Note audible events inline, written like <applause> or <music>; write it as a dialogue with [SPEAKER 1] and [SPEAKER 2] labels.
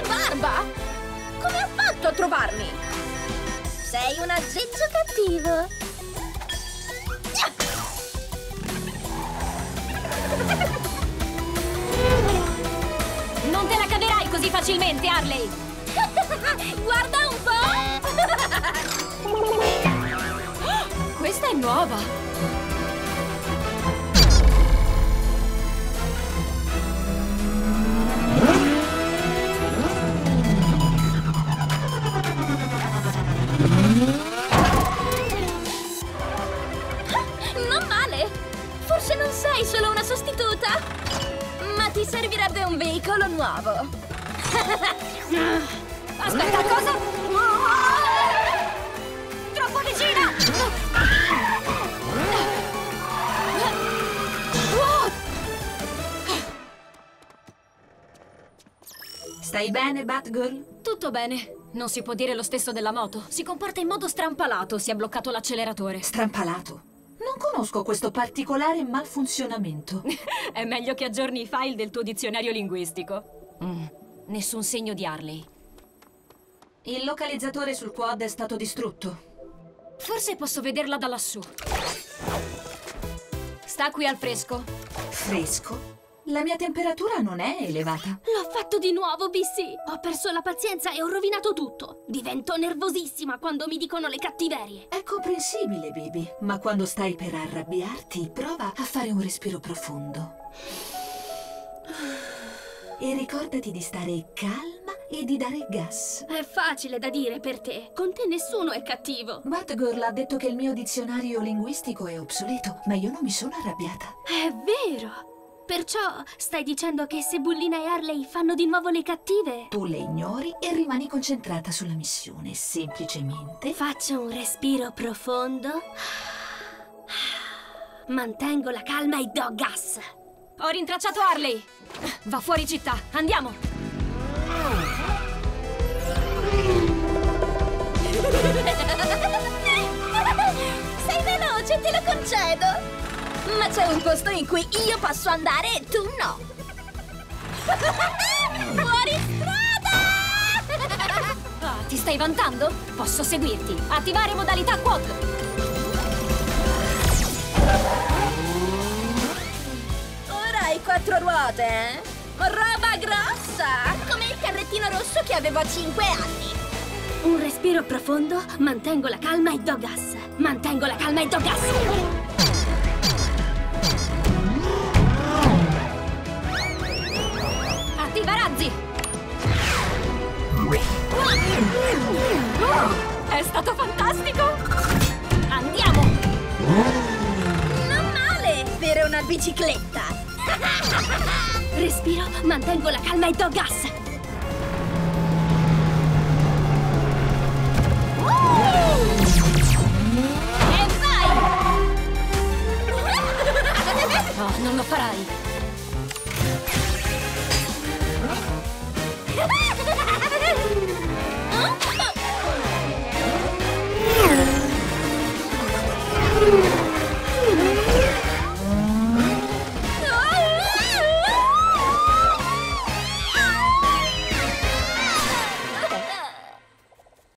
[SPEAKER 1] Che barba! Come ha fatto a trovarmi? Sei un aggeggio cattivo.
[SPEAKER 2] Non te la caverai così facilmente, Harley! <laughs>
[SPEAKER 1] Guarda un po'! <gasps>
[SPEAKER 2] Questa è nuova!
[SPEAKER 1] Non male! Forse non sei solo una sostituta, ma ti servirebbe un veicolo nuovo. <laughs>
[SPEAKER 2] Aspetta, cosa? Troppo vicina!
[SPEAKER 3] Stai bene, Batgirl?
[SPEAKER 2] Tutto bene. Non si può dire lo stesso della moto. Si comporta in modo strampalato, si è bloccato l'acceleratore.
[SPEAKER 3] Strampalato. Non conosco questo particolare malfunzionamento. <laughs>
[SPEAKER 2] È meglio che aggiorni i file del tuo dizionario linguistico. Mm, Nessun segno di Harley.
[SPEAKER 3] Il localizzatore sul quad è stato distrutto.
[SPEAKER 2] Forse posso vederla da lassù. Sta qui al fresco.
[SPEAKER 3] Fresco? La mia temperatura non è elevata.
[SPEAKER 1] L'ho fatto di nuovo, BC! Ho perso la pazienza e ho rovinato tutto. Divento nervosissima quando mi dicono le cattiverie.
[SPEAKER 3] È comprensibile, Bibi, ma quando stai per arrabbiarti, prova a fare un respiro profondo. E ricordati di stare calma e di dare gas.
[SPEAKER 1] È facile da dire per te. Con te nessuno è cattivo.
[SPEAKER 3] Batgirl ha detto che il mio dizionario linguistico è obsoleto, ma io non mi sono arrabbiata.
[SPEAKER 1] È vero! Perciò stai dicendo che se Bullina e Harley fanno di nuovo le cattive?
[SPEAKER 3] Tu le ignori e rimani concentrata sulla missione. Semplicemente
[SPEAKER 1] Faccio un respiro profondo. Mantengo la calma e do gas.
[SPEAKER 2] Ho rintracciato Harley. Va fuori città. Andiamo. <laughs>
[SPEAKER 1] Sei veloce, te lo concedo. Ma c'è un posto in cui io posso andare e tu no. <laughs> Fuori strada! <laughs>
[SPEAKER 2] Ah, ti stai vantando? Posso seguirti. Attivare modalità quad.
[SPEAKER 1] Ora hai quattro ruote, eh? Roba grossa! Come il carrettino rosso che avevo a 5 anni. Un respiro profondo, mantengo la calma e do gas. Mantengo la calma e do gas.
[SPEAKER 2] Attiva razzi. Oh, è stato fantastico. Andiamo.
[SPEAKER 1] Non male per una bicicletta. <laughs> Respiro, mantengo la calma e do gas.
[SPEAKER 2] E vai. <laughs> Oh, non lo farai.